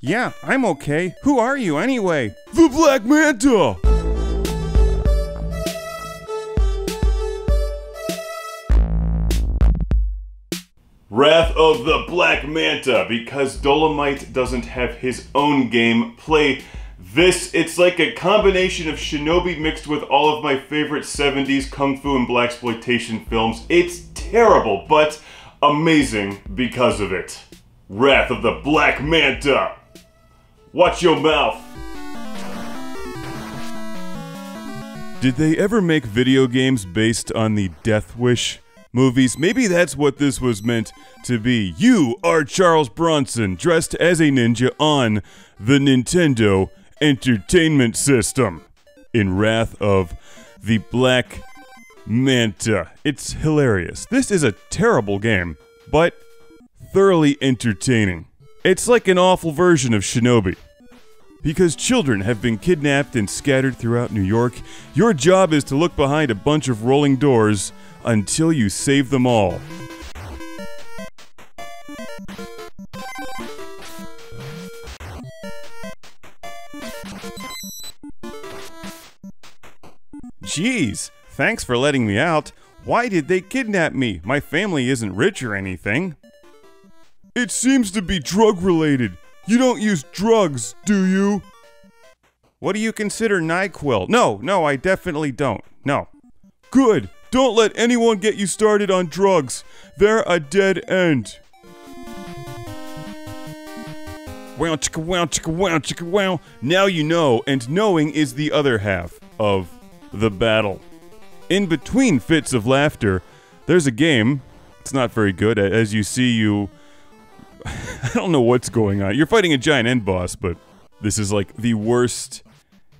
Yeah, I'm okay. Who are you anyway? The Black Manta! Wrath of the Black Manta, because Dolomite doesn't have his own game. Play this. It's like a combination of Shinobi mixed with all of my favorite 70s kung fu and blaxploitation films. It's terrible, but amazing because of it. Wrath of the Black Manta. Watch your mouth. Did they ever make video games based on the Death Wish movies? Maybe that's what this was meant to be. You are Charles Bronson, dressed as a ninja on the Nintendo Entertainment System in Wrath of the Black Manta. It's hilarious. This is a terrible game, but thoroughly entertaining. It's like an awful version of Shinobi. Because children have been kidnapped and scattered throughout New York, your job is to look behind a bunch of rolling doors until you save them all. Geez, thanks for letting me out. Why did they kidnap me? My family isn't rich or anything. It seems to be drug related. You don't use drugs, do you? What do you consider NyQuil? No, no, I definitely don't. No. Good. Don't let anyone get you started on drugs. They're a dead end. Wow, chicka wow, chicka wow, chicka wow. Now you know, and knowing is the other half of the battle. In between fits of laughter, there's a game. It's not very good. As you see, you. I don't know what's going on. You're fighting a giant end boss, but this is like the worst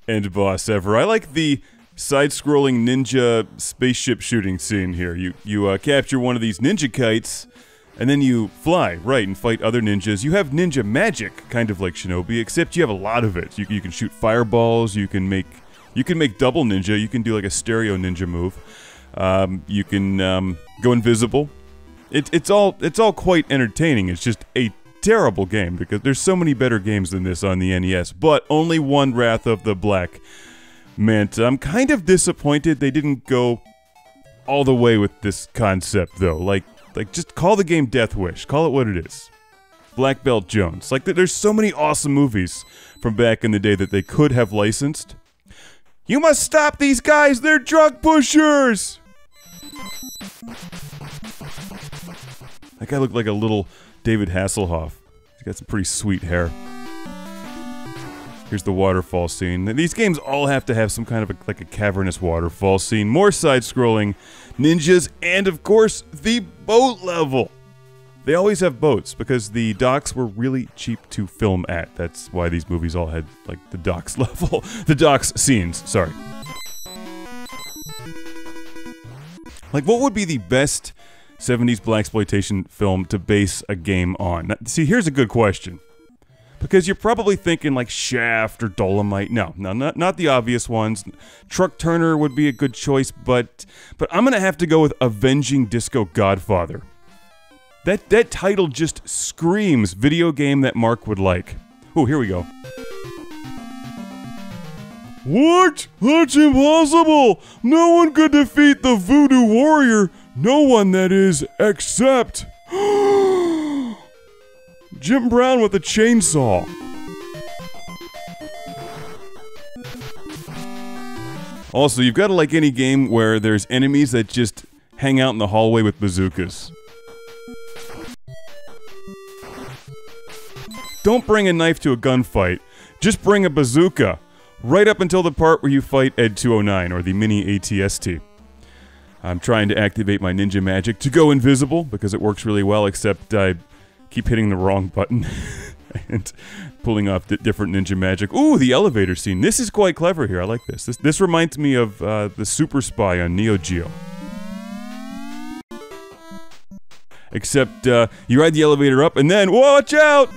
end boss ever. I like the side-scrolling ninja spaceship shooting scene here. You you uh, capture one of these ninja kites, and then you fly right and fight other ninjas. You have ninja magic, kind of like Shinobi, except you have a lot of it. You, you can shoot fireballs. You can make you can make double ninja. You can do like a stereo ninja move. Um, you can um, go invisible. It, it's all it's all quite entertaining. It's just a terrible game because there's so many better games than this on the NES, but only one Wrath of the Black Manta. I'm kind of disappointed they didn't go all the way with this concept though. Like like just call the game Death Wish. Call it what it is. Black Belt Jones. Like there's so many awesome movies from back in the day that they could have licensed. You must stop these guys. They're drug pushers. That guy looked like a little David Hasselhoff. He's got some pretty sweet hair. Here's the waterfall scene. These games all have to have some kind of a, like a cavernous waterfall scene. More side-scrolling ninjas, and of course, the boat level. They always have boats because the docks were really cheap to film at. That's why these movies all had like the docks level, the docks scenes. Sorry. Like, what would be the best 70s blaxploitation film to base a game on? Now, see, here's a good question. Because you're probably thinking like Shaft or Dolomite. No, no, not, not the obvious ones. Truck Turner would be a good choice, but but I'm gonna have to go with Avenging Disco Godfather. That that title just screams video game that Mark would like. Oh, here we go. What? That's impossible! No one could defeat the Voodoo Warrior. No one, that is, except. Jim Brown with a chainsaw. Also, you've got to like any game where there's enemies that just hang out in the hallway with bazookas. Don't bring a knife to a gunfight. Just bring a bazooka. Right up until the part where you fight Ed 209 or the mini ATST. I'm trying to activate my ninja magic to go invisible because it works really well, except I keep hitting the wrong button and pulling off different ninja magic. Ooh, the elevator scene. This is quite clever here. I like this. This, this reminds me of uh, the Super Spy on Neo Geo. Except uh, you ride the elevator up and then watch out!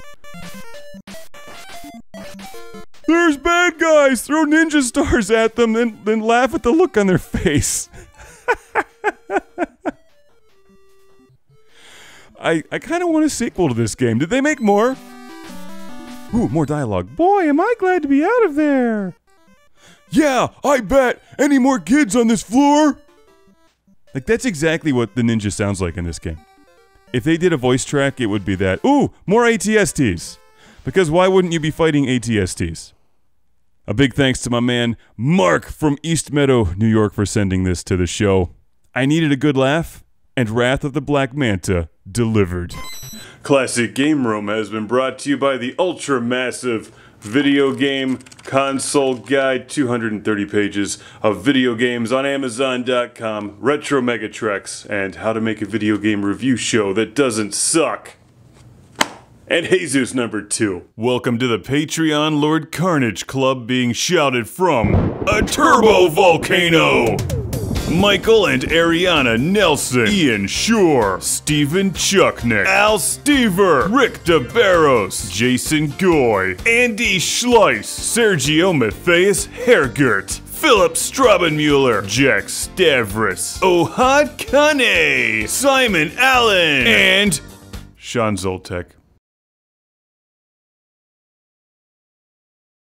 There's bad guys! Throw ninja stars at them, then then laugh at the look on their face. I, I kind of want a sequel to this game. Did they make more? Ooh, more dialogue. Boy, am I glad to be out of there. Yeah, I bet. Any more kids on this floor? Like, that's exactly what the ninja sounds like in this game. If they did a voice track, it would be that. Ooh, more ATSTs. Because why wouldn't you be fighting ATSTs? A big thanks to my man Mark from East Meadow, New York, for sending this to the show. I needed a good laugh, and Wrath of the Black Manta delivered. Classic Game Room has been brought to you by the ultra massive video game console guide 230 pages of video games on amazon.com retro megatrex and how to make a video game review show that doesn't suck and Jesus number two. Welcome to the Patreon Lord Carnage Club being shouted from a turbo volcano. Michael and Ariana Nelson, Ian Shore, Stephen Chucknick, Al Stever, Rick DeBarros, Jason Goy, Andy Schleiss, Sergio Matthias Hergert, Philip Strabenmuller, Jack Stavris, Ohad Kane, Simon Allen, and Sean Zoltek.